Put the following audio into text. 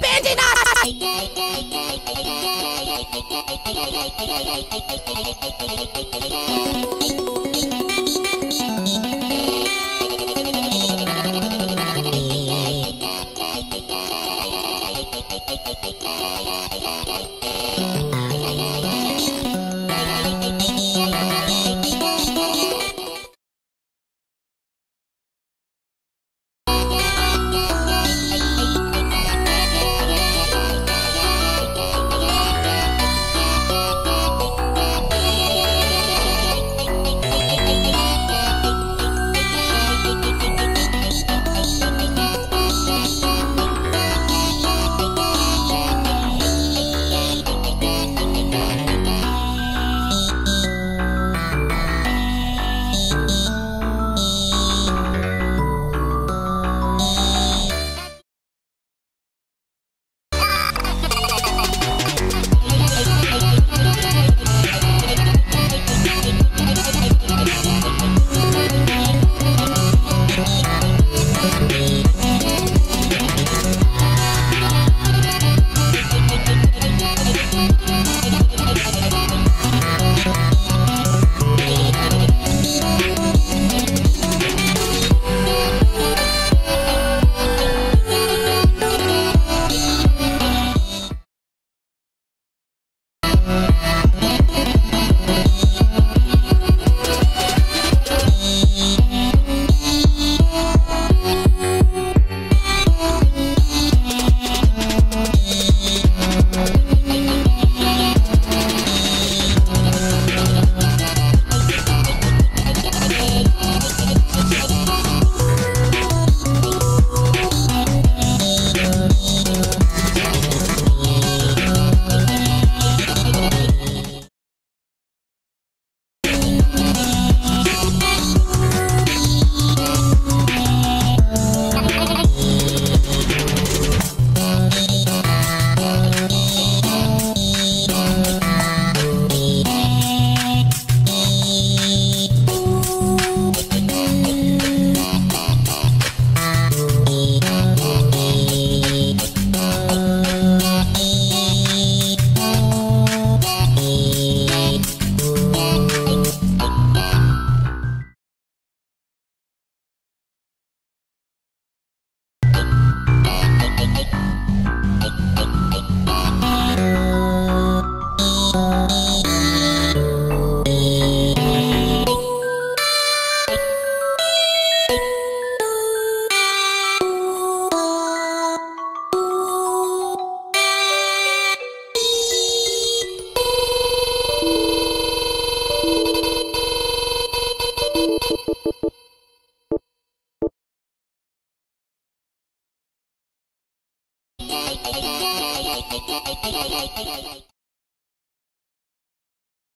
bandit on. はいはいはいはいはい。